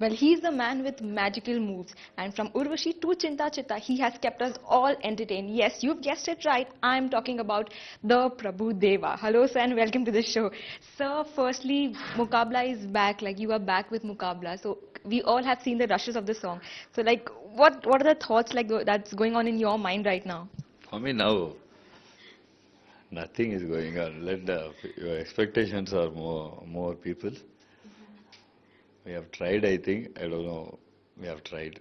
Well, he's the man with magical moves. And from Urvashi to Chinta Chitta, he has kept us all entertained. Yes, you've guessed it right. I'm talking about the Prabhu Deva. Hello, sir, and welcome to the show. Sir, firstly, Mukabla is back. Like, you are back with Mukabla. So, we all have seen the rushes of the song. So, like, what, what are the thoughts like that's going on in your mind right now? For me now, nothing is going on. Let the your expectations are more more people. We have tried. I think I don't know. We have tried.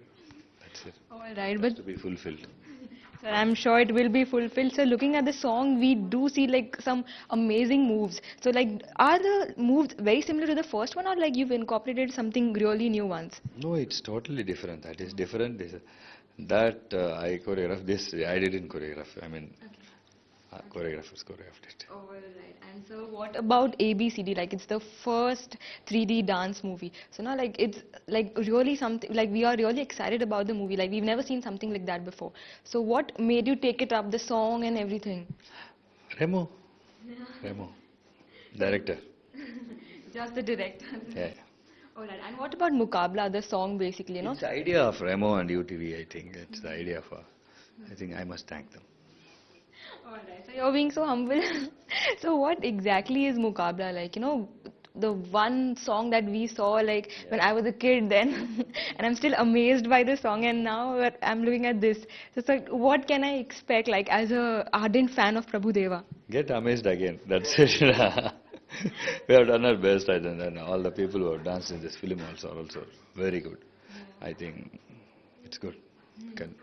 That's it. All right, but To be fulfilled. Sir, I'm sure it will be fulfilled. So looking at the song, we do see like some amazing moves. So like, are the moves very similar to the first one or like you've incorporated something really new ones? No, it's totally different. That is different. This, that uh, I choreographed. This I didn't choreograph. I mean, uh, choreographers choreographed it. All right. And so what about ABCD? Like it's the first 3D dance movie. So now like it's like really something, like we are really excited about the movie. Like we've never seen something like that before. So what made you take it up, the song and everything? Remo. Yeah. Remo. Director. Just the director. Yeah. All right. And what about Mukabla, the song basically, you know? It's the idea of Remo and UTV, I think. It's the idea for. I think I must thank them. Alright, so you're being so humble. so what exactly is Mukabla like? You know, the one song that we saw like when I was a kid then, and I'm still amazed by the song, and now I'm looking at this. So it's like, what can I expect like as a ardent fan of Prabhu Deva? Get amazed again. That's it. we have done our best, I think, and all the people who have danced in this film also are also very good. I think it's good. Hmm. Can,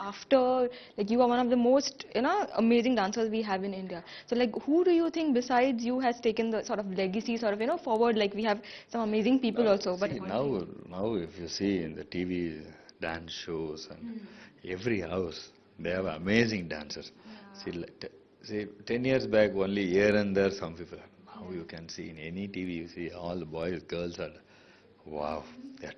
After, like you are one of the most, you know, amazing dancers we have in India. So like, who do you think besides you has taken the sort of legacy sort of, you know, forward? Like we have some amazing people also. But now, now if you see in the TV dance shows and hmm. every house, they have amazing dancers. See, like, see, 10 years back only here and there some people. Now you can see in any TV, you see all the boys, girls are, wow, they are